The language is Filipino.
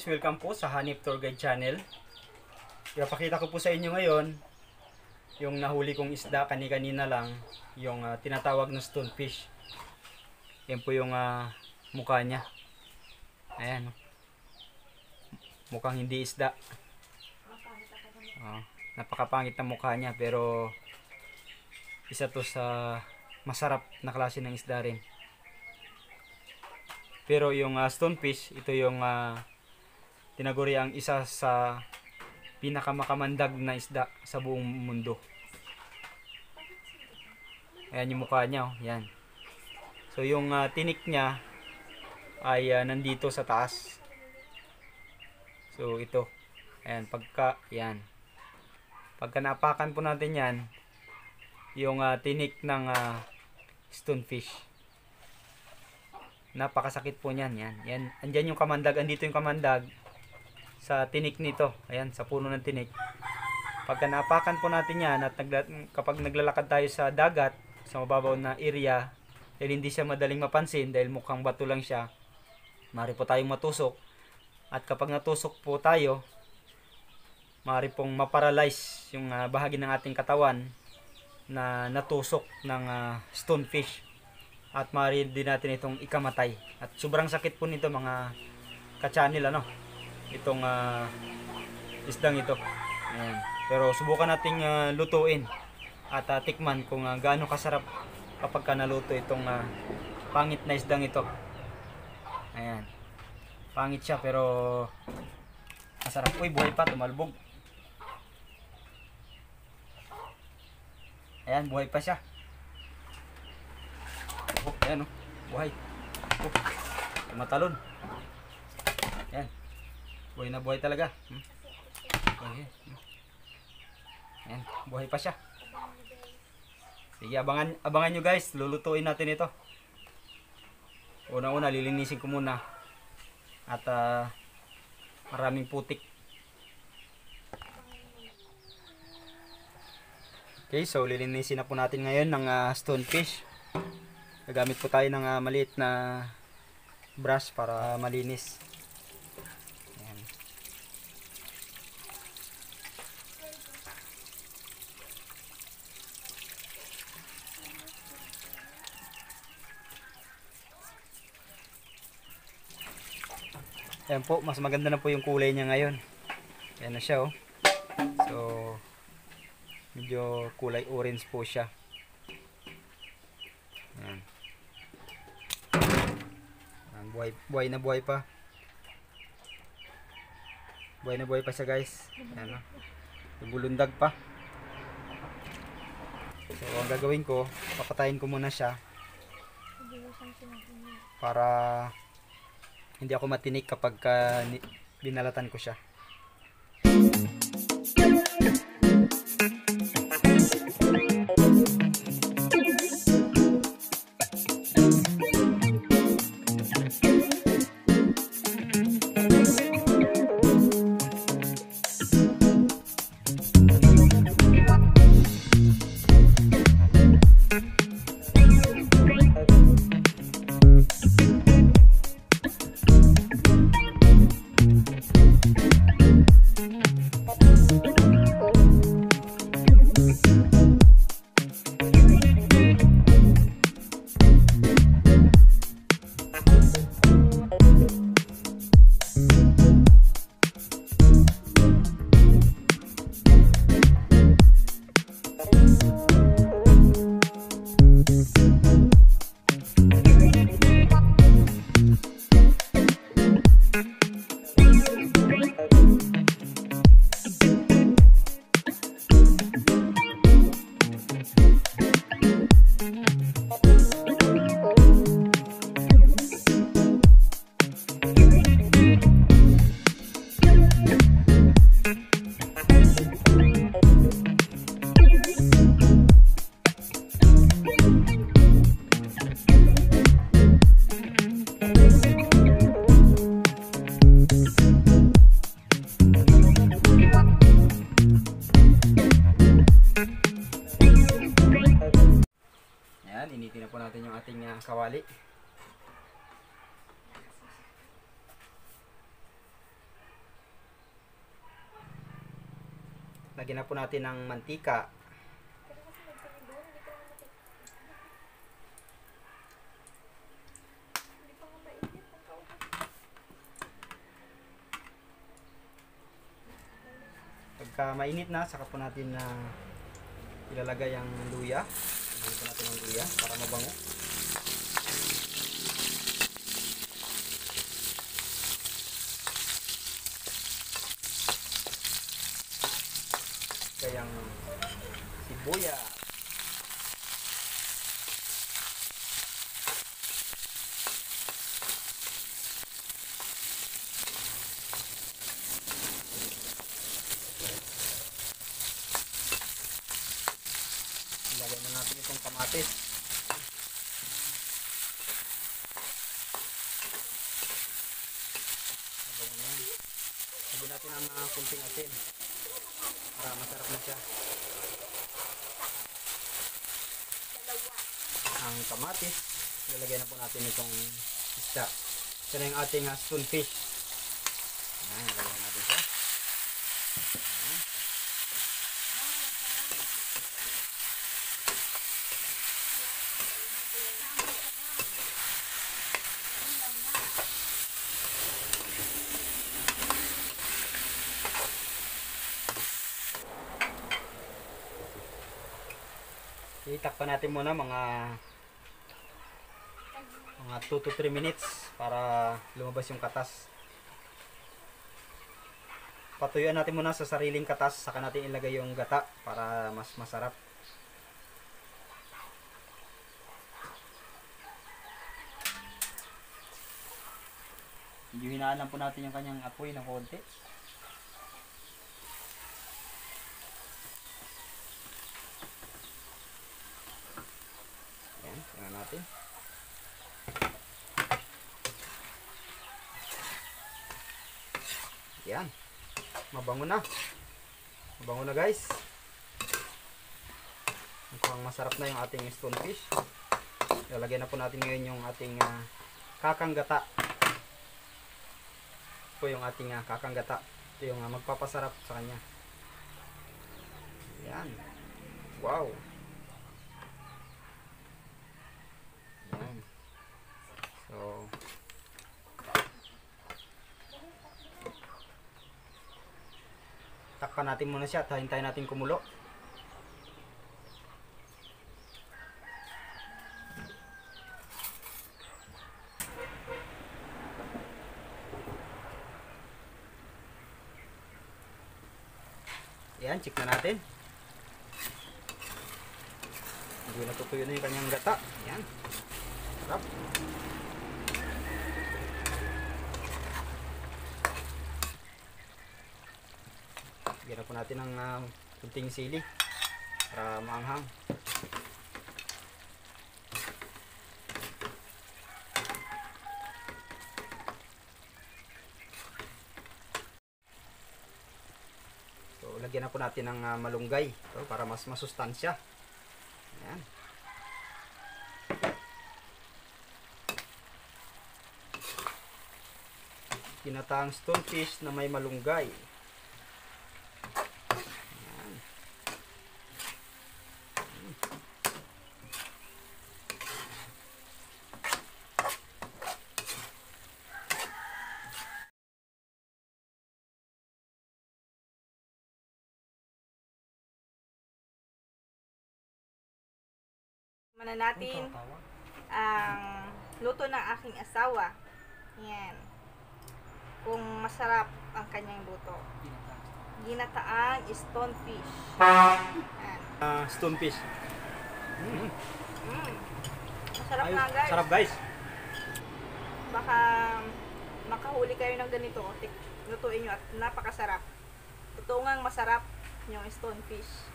guys, welcome po sa Hanip Tour Guide Channel. Ipapakita ko po sa inyo ngayon yung nahuli kong isda kani-kanina lang, yung ah, tinatawag na stonefish. Yan po yung ah, mukha niya. Ayan. oh. Mukhang hindi isda. Oh, napakapangit na mukha niya pero isa to sa masarap na klase ng isda rin. Pero yung ah, stonefish, ito yung ah, tinaguri ang isa sa pinakamakamandag na isda sa buong mundo. Ayan yung mukha niya, oh. Yan. So yung ah, tinik niya ay ah, nandito sa taas. So ito. Ayan, pagka, yan. Pagka napakan po natin yan, yung ah, tinik ng ah, stonefish. Napakasakit po niyan, yan. Yan, andyan yung kamandag, andito yung kamandag sa tinik nito. Ayan, sa puno ng tinik. Pagka napakan po natin yan at nagla, kapag naglalakad tayo sa dagat, sa mababaw na area, dahil hindi siya madaling mapansin dahil mukhang bato lang siya, mari po tayong matusok. At kapag natusok po tayo, mari pong maparalyze yung ah, bahagi ng ating katawan na natusok ng ah, stonefish at maaari din natin itong ikamatay. At sobrang sakit po nito mga ka-channel ano. Itong ah, isdang ito. Ayan. Pero subukan nating ah, lutuin at ah, tikman kung ah, gaano kasarap kapag ka naluto itong ah, pangit na isdang ito. Ayan. Pangit siya pero masarap. Uy, buhay pa, tumalbog. Ayan, buhay pa siya. Oh, ayan oh. Buhay. Oh, tumatalon. Ayan. Buhay na buhay talaga. Buhay. Hmm. Ayan, buhay pa siya. Sige, abangan, abangan nyo guys. Lulutuin natin ito. Una-una, lilinisin ko muna. At ah, maraming putik. Okay, so lilinisin na po natin ngayon ng ah, stonefish. Gagamit po tayo ng ah, maliit na brush para malinis. Ayan. Ayan po, mas maganda na po yung kulay niya ngayon. Ayan na siya oh. So, medyo kulay orange po siya. Ayan. Ayan, buhay, buhay na buhay pa. Buhay na buhay pa siya guys. Ayan o. Nagulundag pa. So, ang gagawin ko, papatayin ko muna siya para hindi ako matinik kapag ka binalatan ko siya. Gamitin na po natin yung ating uh, kawali. Lagyan na po natin ng mantika. Pagka mainit na, saka po natin na uh, ilalagay ang luya. Po natin ang luya para mabango. Kayang sibuyas. Itong kamatis. Mabango na yan. Lagyan natin ang uh, kunting asin para masarap na siya. Ang kamatis, lalagay na po natin itong isda. Ito na yung ating uh, stonefish. Ayan, lalagyan natin siya. Ayan. Itakpan natin muna mga mga 2 to 3 minutes para lumabas yung katas. Patuyuan natin muna sa sariling katas saka natin ilagay yung gata para mas masarap. Medyo hinaan lang po natin yung kanyang apoy ng konti. Ayan, tingnan natin. Yan. Mabango na. Mabango na guys. Mukhang masarap na yung ating stonefish. Lalagyan na po natin ngayon yung ating ah, kakanggata. Po yung ating ah, kakanggata. Ito yung ah, magpapasarap sa kanya. Yan. Wow. Yan. So, takpan natin muna siya at hintayin natin kumulo. Yan, check na natin. Hindi natutuyo na yung kanyang gata. Yan. Sarap. Lagyan na po natin ng uh, kunting sili para maanghang. So, lagyan na po natin ng ah, malunggay so, para mas masustansya. Ayan. Ginataang stonefish na may malunggay. Ayan. Mana natin ang luto ng aking asawa. Yan. Kung masarap ang kanyang luto. Ginataang stonefish. Yan. Ah, stonefish. Mm. Mm. Masarap Ayos. nga guys. Sarap guys. Baka makahuli kayo ng ganito. Lutuin nyo at napakasarap. Totoo ngang masarap yung stonefish.